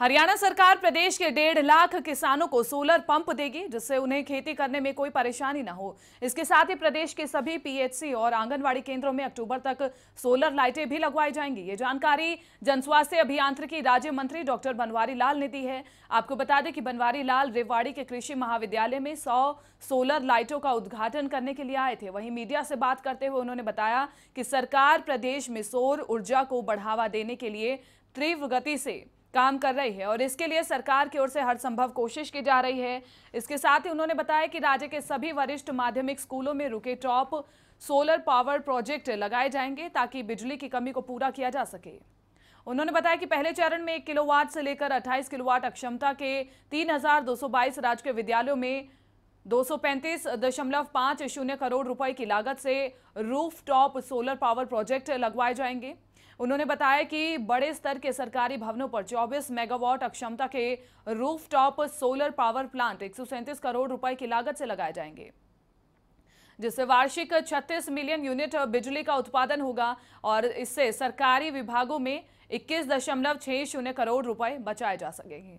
हरियाणा सरकार प्रदेश के डेढ़ लाख किसानों को सोलर पंप देगी, जिससे उन्हें खेती करने में कोई परेशानी न हो। इसके साथ ही प्रदेश के सभी पीएचसी और आंगनवाड़ी केंद्रों में अक्टूबर तक सोलर लाइटें भी लगवाई जाएँगी। ये जानकारी जनस्वास्थ्य अभियांत्रिकी राज्य मंत्री डॉक्टर बनवारी लाल ने दी है। आपको बता दें कि बनवारी लाल रेवाड़ी के कृषि महाविद्यालय में सौ सोलर लाइटों का उद्घाटन करने के लिए आए थे। वहीं मीडिया से बात करते हुए उन्होंने बताया कि सरकार प्रदेश में सौर ऊर्जा को बढ़ावा देने के लिए तीव्र गति से काम कर रही है और इसके लिए सरकार की ओर से हर संभव कोशिश की जा रही है। इसके साथ ही उन्होंने बताया कि राज्य के सभी वरिष्ठ माध्यमिक स्कूलों में रुके टॉप सोलर पावर प्रोजेक्ट लगाए जाएँगे ताकि बिजली की कमी को पूरा किया जा सके। उन्होंने बताया कि पहले चरण में एक किलोवाट से लेकर 28 किलोवाट अक्षमता के 3,222 राजकीय विद्यालयों में दो शून्य करोड़ रुपए की लागत से rooftop solar power project लगवाए जाएँगे। उन्होंने बताया कि बड़े स्तर के सरकारी भवनों पर 24 मेगावाट अक्षमता के रूफटॉप सोलर पावर प्लांट एक सौ सैंतीस करोड़ रुपए की लागत से लगाए जाएँगे, जिससे वार्षिक 36 मिलियन यूनिट बिजली का उत्पादन होगा और इससे सरकारी विभागों में इक्कीस करोड़ रुपए बचाए जा सकेंगे।